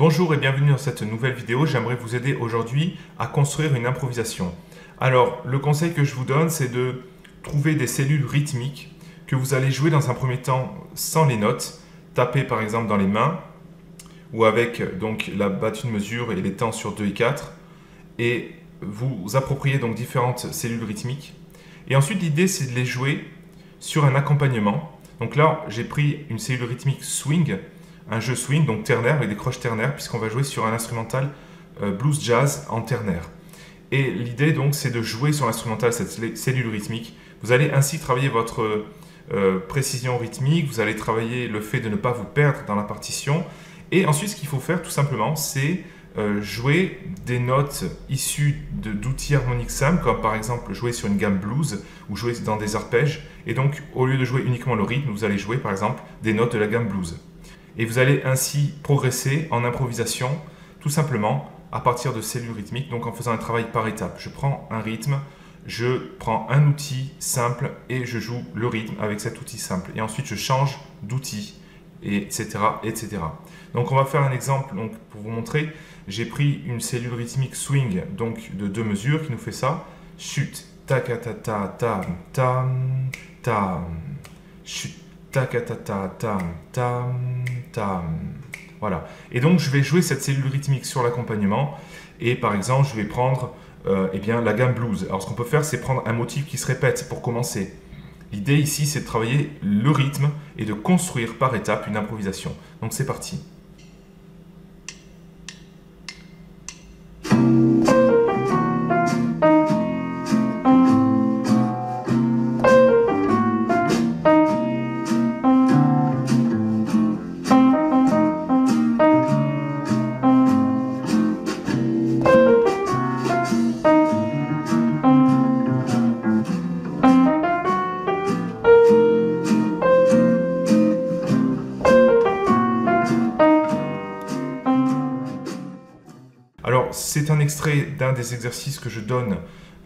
Bonjour et bienvenue dans cette nouvelle vidéo. J'aimerais vous aider aujourd'hui à construire une improvisation. Alors, le conseil que je vous donne, c'est de trouver des cellules rythmiques que vous allez jouer dans un premier temps sans les notes. Taper par exemple dans les mains ou avec donc la battue de mesure et les temps sur 2 et 4 et vous appropriez donc différentes cellules rythmiques. Et ensuite, l'idée, c'est de les jouer sur un accompagnement. Donc là, j'ai pris une cellule rythmique swing, un jeu swing, donc ternaire, avec des croches ternaires, puisqu'on va jouer sur un instrumental euh, blues jazz en ternaire. Et l'idée, donc, c'est de jouer sur l'instrumental, cette cellule rythmique. Vous allez ainsi travailler votre euh, précision rythmique, vous allez travailler le fait de ne pas vous perdre dans la partition. Et ensuite, ce qu'il faut faire, tout simplement, c'est euh, jouer des notes issues d'outils harmoniques simples, comme par exemple jouer sur une gamme blues ou jouer dans des arpèges. Et donc, au lieu de jouer uniquement le rythme, vous allez jouer par exemple des notes de la gamme blues. Et vous allez ainsi progresser en improvisation, tout simplement à partir de cellules rythmiques, donc en faisant un travail par étapes. Je prends un rythme, je prends un outil simple et je joue le rythme avec cet outil simple. Et ensuite, je change d'outil, etc., etc. Donc, on va faire un exemple donc, pour vous montrer j'ai pris une cellule rythmique swing donc de deux mesures qui nous fait ça. Chute, ta ta ta tam tam tam. Chute, ta ta ta tam tam Voilà. Et donc je vais jouer cette cellule rythmique sur l'accompagnement et par exemple je vais prendre euh, eh bien, la gamme blues. Alors ce qu'on peut faire c'est prendre un motif qui se répète pour commencer. L'idée ici c'est de travailler le rythme et de construire par étapes une improvisation. Donc c'est parti. Alors, c'est un extrait d'un des exercices que je donne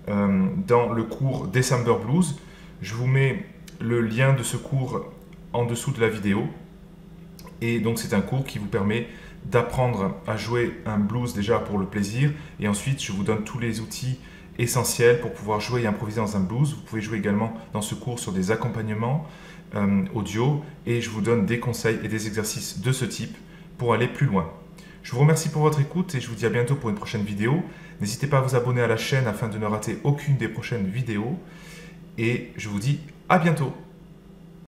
euh, dans le cours December Blues. Je vous mets le lien de ce cours en dessous de la vidéo. Et donc, c'est un cours qui vous permet d'apprendre à jouer un blues déjà pour le plaisir. Et ensuite, je vous donne tous les outils essentiels pour pouvoir jouer et improviser dans un blues. Vous pouvez jouer également dans ce cours sur des accompagnements euh, audio. Et je vous donne des conseils et des exercices de ce type pour aller plus loin. Je vous remercie pour votre écoute et je vous dis à bientôt pour une prochaine vidéo. N'hésitez pas à vous abonner à la chaîne afin de ne rater aucune des prochaines vidéos. Et je vous dis à bientôt